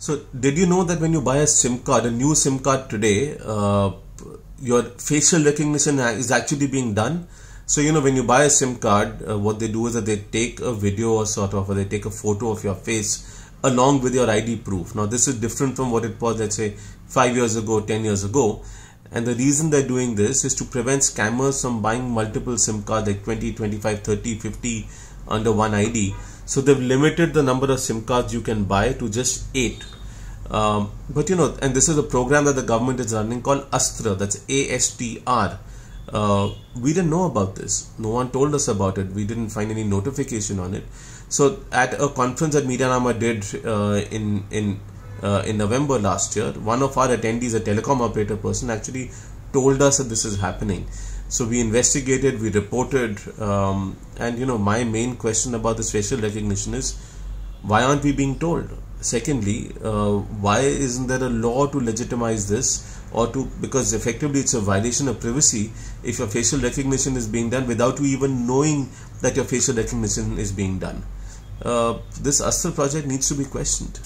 So, did you know that when you buy a SIM card, a new SIM card today, uh, your facial recognition is actually being done? So, you know, when you buy a SIM card, uh, what they do is that they take a video or sort of, or they take a photo of your face along with your ID proof. Now, this is different from what it was, let's say, five years ago, 10 years ago. And the reason they're doing this is to prevent scammers from buying multiple SIM cards like 20, 25, 30, 50 under one ID so they've limited the number of SIM cards you can buy to just eight. Um, but you know, and this is a program that the government is running called Astr. That's A-S-T-R. Uh, we didn't know about this. No one told us about it. We didn't find any notification on it. So at a conference that Medianama did uh, in in uh, in November last year, one of our attendees, a telecom operator person, actually told us that this is happening. So we investigated, we reported, um, and you know, my main question about this facial recognition is why aren't we being told? Secondly, uh, why isn't there a law to legitimize this or to because effectively it's a violation of privacy if your facial recognition is being done without you even knowing that your facial recognition is being done. Uh, this Astr project needs to be questioned.